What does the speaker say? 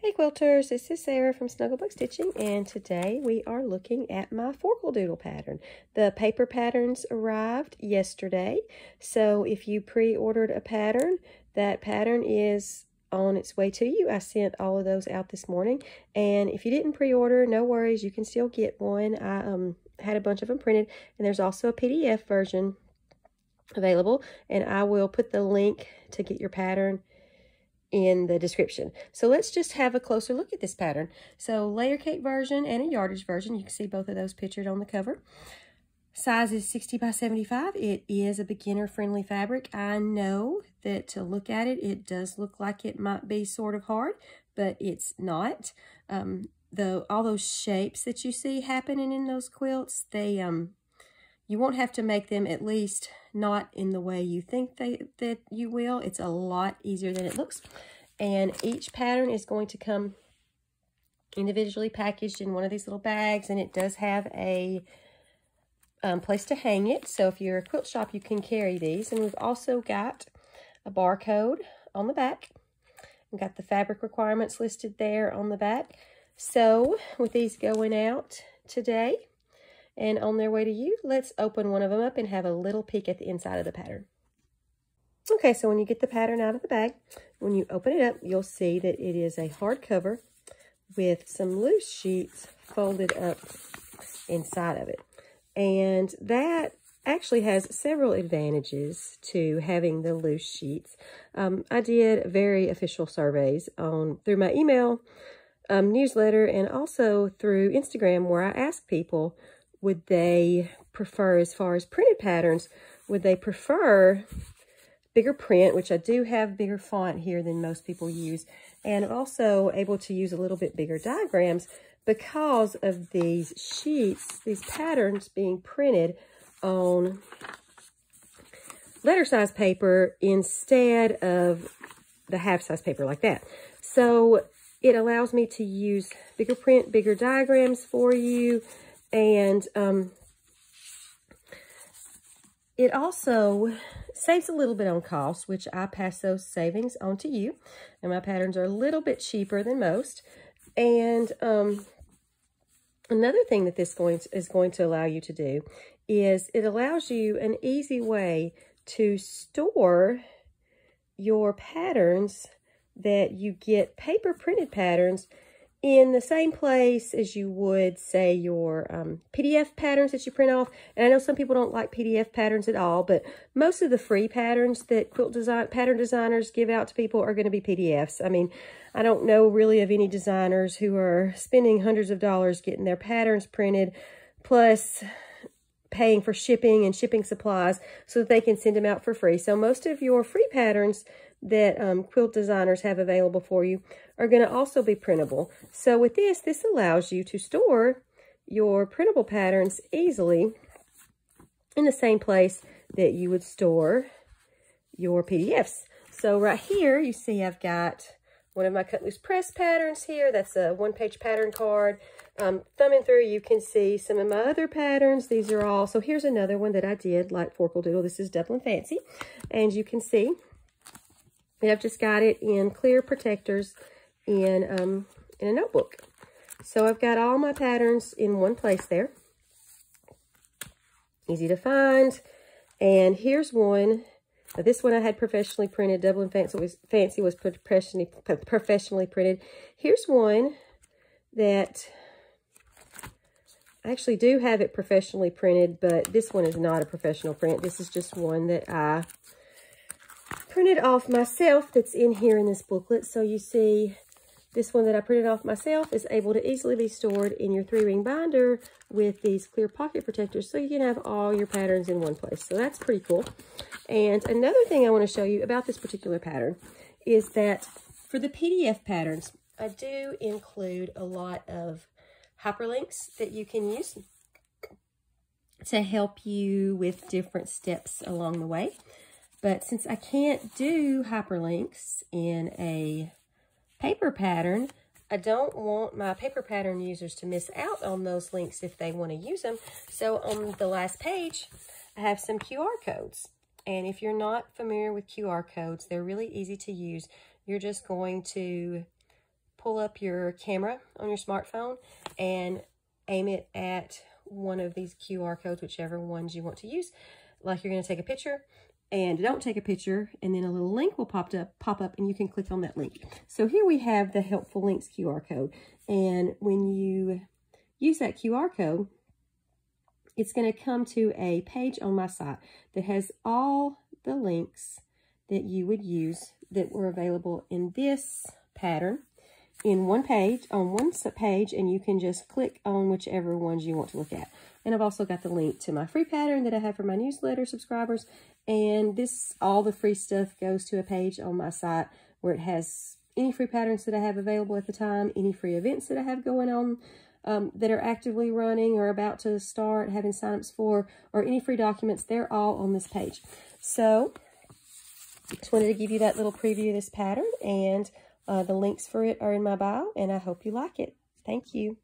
Hey quilters, this is Sarah from Snugglebug Stitching and today we are looking at my Forkledoodle pattern. The paper patterns arrived yesterday, so if you pre-ordered a pattern, that pattern is on its way to you. I sent all of those out this morning and if you didn't pre-order, no worries, you can still get one. I um, had a bunch of them printed and there's also a PDF version available and I will put the link to get your pattern in the description. So let's just have a closer look at this pattern. So layer cake version and a yardage version. You can see both of those pictured on the cover. Size is 60 by 75. It is a beginner friendly fabric. I know that to look at it, it does look like it might be sort of hard, but it's not. Um, the all those shapes that you see happening in those quilts, they um you won't have to make them at least not in the way you think they, that you will. It's a lot easier than it looks. And each pattern is going to come individually packaged in one of these little bags. And it does have a um, place to hang it. So if you're a quilt shop, you can carry these. And we've also got a barcode on the back. We've got the fabric requirements listed there on the back. So with these going out today, and on their way to you, let's open one of them up and have a little peek at the inside of the pattern. Okay, so when you get the pattern out of the bag, when you open it up, you'll see that it is a hardcover with some loose sheets folded up inside of it. And that actually has several advantages to having the loose sheets. Um, I did very official surveys on through my email um, newsletter and also through Instagram where I asked people would they prefer as far as printed patterns? Would they prefer bigger print, which I do have bigger font here than most people use, and also able to use a little bit bigger diagrams because of these sheets, these patterns being printed on letter size paper instead of the half size paper like that. So it allows me to use bigger print, bigger diagrams for you, and um, it also saves a little bit on cost, which I pass those savings on to you. And my patterns are a little bit cheaper than most. And um, another thing that this going to, is going to allow you to do is it allows you an easy way to store your patterns that you get paper printed patterns in the same place as you would, say, your um, PDF patterns that you print off. And I know some people don't like PDF patterns at all, but most of the free patterns that quilt design pattern designers give out to people are going to be PDFs. I mean, I don't know really of any designers who are spending hundreds of dollars getting their patterns printed, plus paying for shipping and shipping supplies so that they can send them out for free. So most of your free patterns that um, quilt designers have available for you are going to also be printable. So with this, this allows you to store your printable patterns easily in the same place that you would store your PDFs. So right here, you see I've got one of my cut loose press patterns here. That's a one page pattern card. Um, thumbing through, you can see some of my other patterns. These are all, so here's another one that I did like Forkledoodle. This is Dublin Fancy. And you can see I've just got it in clear protectors in, um, in a notebook. So I've got all my patterns in one place there. Easy to find. And here's one. Now this one I had professionally printed. Dublin Fancy was, Fancy was professionally, professionally printed. Here's one that I actually do have it professionally printed, but this one is not a professional print. This is just one that I printed off myself that's in here in this booklet. So you see this one that I printed off myself is able to easily be stored in your three-ring binder with these clear pocket protectors so you can have all your patterns in one place. So that's pretty cool. And another thing I want to show you about this particular pattern is that for the PDF patterns, I do include a lot of hyperlinks that you can use to help you with different steps along the way. But since I can't do hyperlinks in a paper pattern, I don't want my paper pattern users to miss out on those links if they want to use them. So on the last page, I have some QR codes. And if you're not familiar with QR codes, they're really easy to use. You're just going to pull up your camera on your smartphone and aim it at one of these QR codes, whichever ones you want to use. Like you're going to take a picture and don't take a picture and then a little link will pop up pop up and you can click on that link so here we have the helpful links qr code and when you use that qr code it's going to come to a page on my site that has all the links that you would use that were available in this pattern in one page, on one page, and you can just click on whichever ones you want to look at. And I've also got the link to my free pattern that I have for my newsletter subscribers. And this, all the free stuff goes to a page on my site where it has any free patterns that I have available at the time, any free events that I have going on um, that are actively running or about to start having signups for, or any free documents, they're all on this page. So, just wanted to give you that little preview of this pattern, and uh, the links for it are in my bio, and I hope you like it. Thank you.